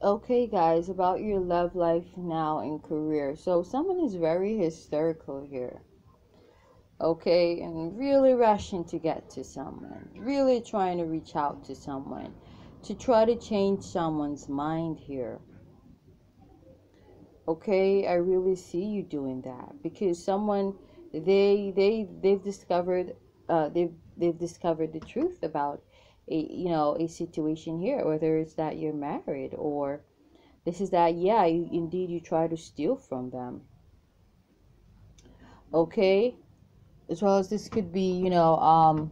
Okay, guys, about your love life now and career. So, someone is very hysterical here. Okay, and really rushing to get to someone, really trying to reach out to someone to try to change someone's mind here. Okay, I really see you doing that because someone they they they've discovered uh they've they've discovered the truth about a you know a situation here whether it's that you're married or this is that yeah you, indeed you try to steal from them. Okay? As well as this could be you know um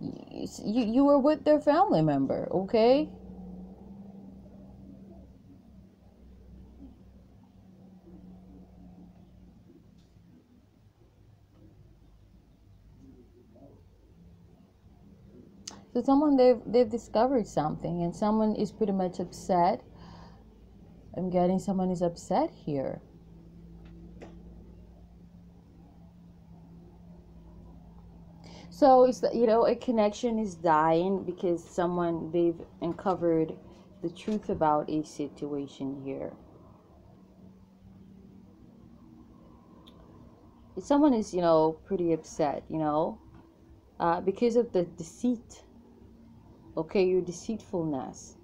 you you were with their family member okay so someone they've they've discovered something and someone is pretty much upset i'm getting someone is upset here So it's you know a connection is dying because someone they've uncovered the truth about a situation here. Someone is you know pretty upset, you know, uh, because of the deceit. Okay, your deceitfulness.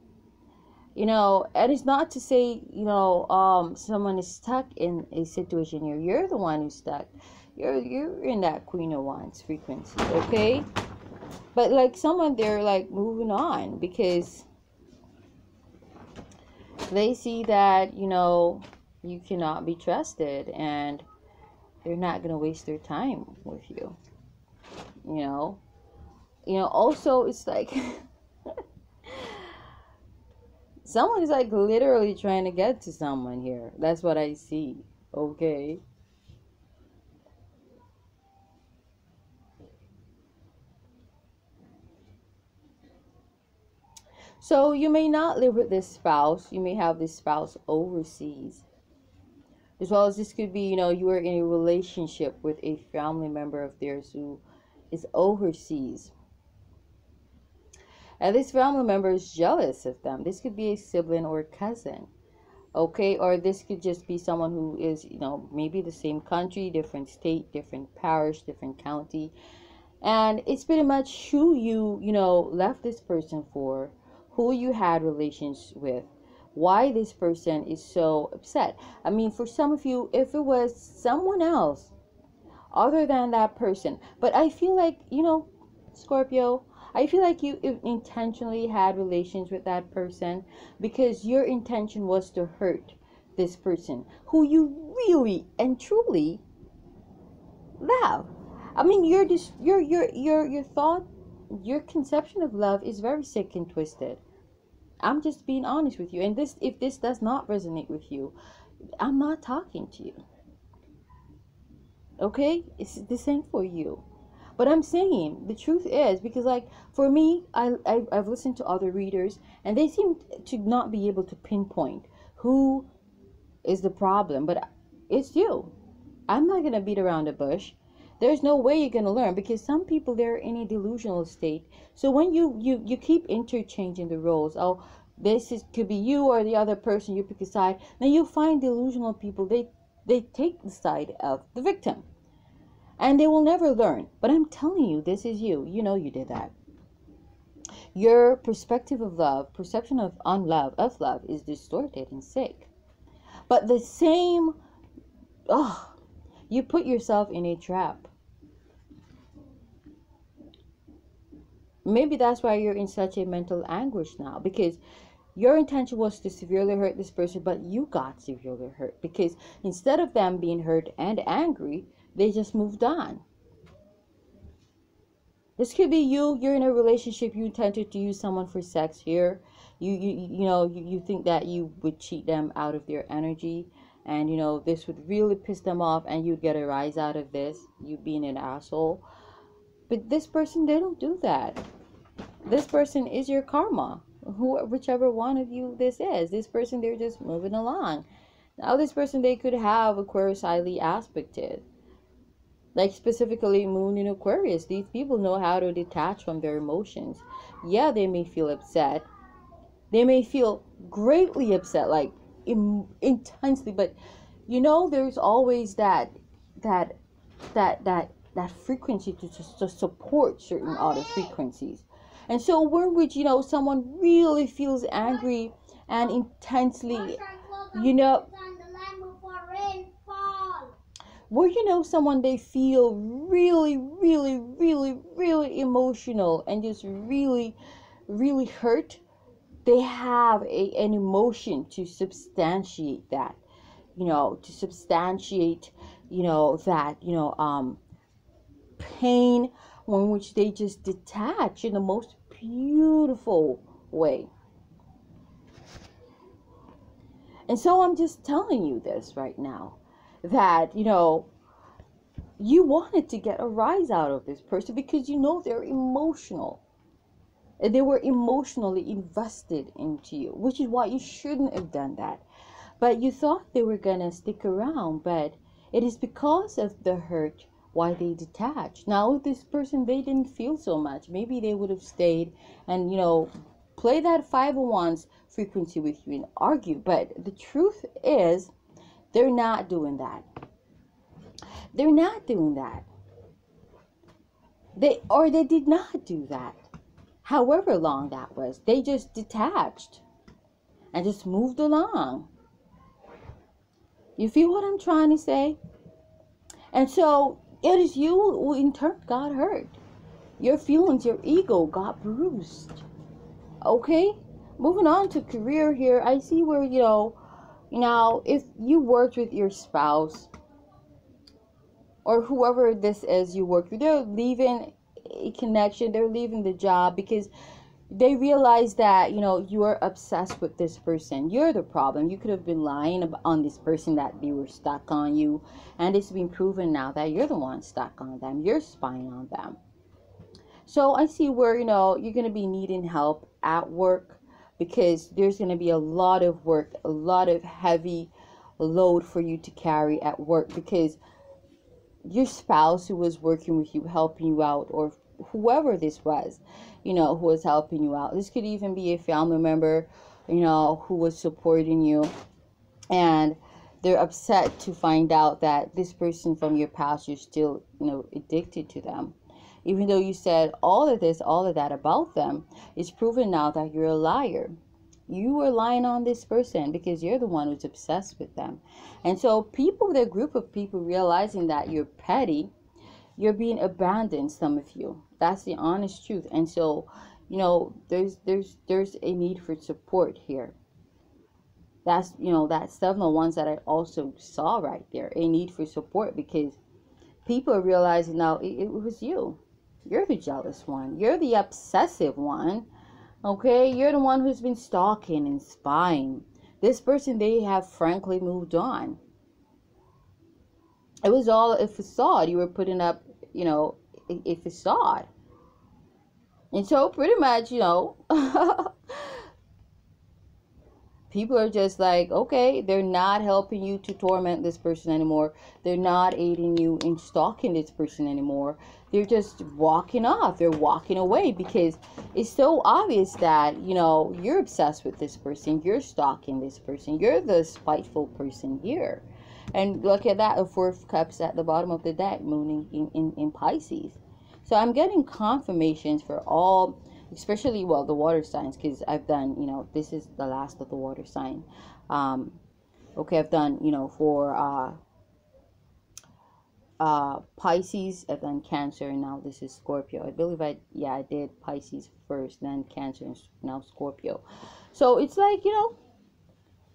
You know, and it's not to say you know um someone is stuck in a situation here. You're the one who's stuck you're you're in that queen of wands frequency okay but like someone they're like moving on because they see that you know you cannot be trusted and they're not going to waste their time with you you know you know also it's like someone is like literally trying to get to someone here that's what i see okay So you may not live with this spouse. You may have this spouse overseas. As well as this could be, you know, you are in a relationship with a family member of theirs who is overseas. And this family member is jealous of them. This could be a sibling or a cousin. Okay, or this could just be someone who is, you know, maybe the same country, different state, different parish, different county. And it's pretty much who you, you know, left this person for who you had relations with why this person is so upset i mean for some of you if it was someone else other than that person but i feel like you know scorpio i feel like you intentionally had relations with that person because your intention was to hurt this person who you really and truly love i mean your your your your your thought your conception of love is very sick and twisted I'm just being honest with you. And this if this does not resonate with you, I'm not talking to you. Okay? It's the same for you. But I'm saying the truth is because like for me, I, I I've listened to other readers and they seem to not be able to pinpoint who is the problem, but it's you. I'm not gonna beat around the bush. There's no way you're going to learn because some people they're in a delusional state. So when you you you keep interchanging the roles oh this is could be you or the other person you pick a side then you find delusional people. They they take the side of the victim and they will never learn. But i'm telling you this is you. You know you did that. Your perspective of love perception of unlove of love is distorted and sick. But the same oh you put yourself in a trap. Maybe that's why you're in such a mental anguish now because your intention was to severely hurt this person but you got severely hurt. Because instead of them being hurt and angry they just moved on this could be you you're in a relationship you intended to use someone for sex here you you you know you, you think that you would cheat them out of their energy and you know this would really piss them off and you'd get a rise out of this you being an asshole but this person, they don't do that. This person is your karma. Who, whichever one of you this is. This person, they're just moving along. Now, this person, they could have Aquarius highly aspected. Like specifically Moon in Aquarius. These people know how to detach from their emotions. Yeah, they may feel upset. They may feel greatly upset, like Im- intensely, but you know, there's always that that that that that frequency to, to, to support certain other frequencies. And so, when would you know someone really feels angry and intensely, you know, where you know someone they feel really, really, really, really emotional and just really, really hurt, they have a, an emotion to substantiate that, you know, to substantiate, you know, that, you know, um, pain in which they just detach in the most beautiful way. And so I'm just telling you this right now that, you know, you wanted to get a rise out of this person because you know they're emotional. They were emotionally invested into you, which is why you shouldn't have done that. But you thought they were going to stick around, but it is because of the hurt why they detached. Now, with this person, they didn't feel so much. Maybe they would have stayed and, you know, play that five of swords frequency with you and argue. But the truth is, they're not doing that. They're not doing that. They or they did not do that. However long that was, they just detached and just moved along. You feel what I'm trying to say? And so it is you who in turn got hurt. Your feelings, your ego got bruised. Okay? Moving on to career here, I see where, you know, now, if you worked with your spouse or whoever this is you work with, they're leaving a connection, they're leaving the job because they realize that you know you're obsessed with this person. You're the problem. You could have been lying on this person that they were stuck on you and it's been proven now that you're the one stuck on them. You're spying on them. So i see where you know you're going to be needing help at work because there's going to be a lot of work, a lot of heavy load for you to carry at work because your spouse who was working with you, helping you out, or whoever this was, you know, who was helping you out. This could even be a family member, you know, who was supporting you. And they're upset to find out that this person from your past, you're still, you know, addicted to them even though you said all of this, all of that about them, it's proven now that you're a liar. You were lying on this person because you're the one who's obsessed with them. And so, people, the group of people realizing that you're petty, you're being abandoned, some of you. That's the honest truth. And so, you know, there's there's there's a need for support here. That's you know, that's some of the ones that I also saw right there. A need for support because people are realizing now it, it was you. You're the jealous one. You're the obsessive one. Okay? You're the one who's been stalking and spying. This person, they have frankly moved on. It was all a facade. You were putting up, you know, a, a facade. And so, pretty much, you know, people are just like, okay, they're not helping you to torment this person anymore. They're not aiding you in stalking this person anymore. They're just walking off. They're walking away because it's so obvious that, you know, you're obsessed with this person. You're stalking this person. You're the spiteful person here. And look at that, the four of cups at the bottom of the deck, mooning in, in, in Pisces. So I'm getting confirmations for all especially well the water signs because I've done you know this is the last of the water sign um okay I've done you know for uh uh Pisces I've done Cancer and now this is Scorpio I believe I yeah I did Pisces first then Cancer and now Scorpio so it's like you know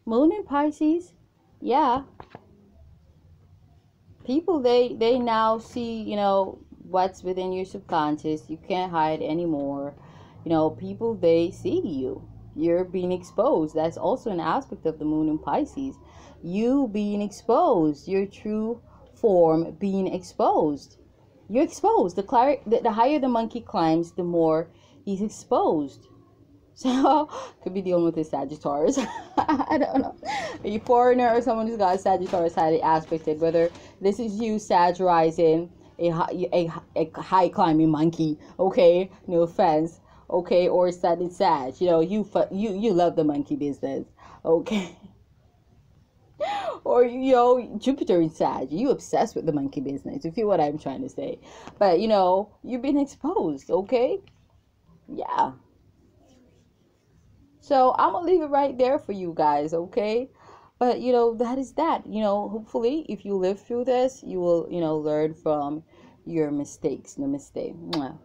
Moon in Pisces yeah people they they now see you know what's within your subconscious you can't hide anymore you know, people they see you. You're being exposed. That's also an aspect of the moon in Pisces. You being exposed, your true form being exposed. You're exposed. The, clar- the, the higher the monkey climbs, the more he's exposed. So could be dealing with a Sagittarius. I don't know. A foreigner or someone who's got a Sagittarius highly aspected, whether this is you Sag rising, a, a, a high climbing monkey, okay? No offense okay, or Sun in Sag. You know, you you you love the monkey business, okay. or you know Jupiter in Sag, you obsessed with the monkey business. You feel what I'm trying to say? But you know you've been exposed. Okay, yeah. So I'm gonna leave it right there for you guys. Okay, but you know that is that. You know, hopefully, if you live through this, you will you know learn from your mistakes. No mistake. Mwah.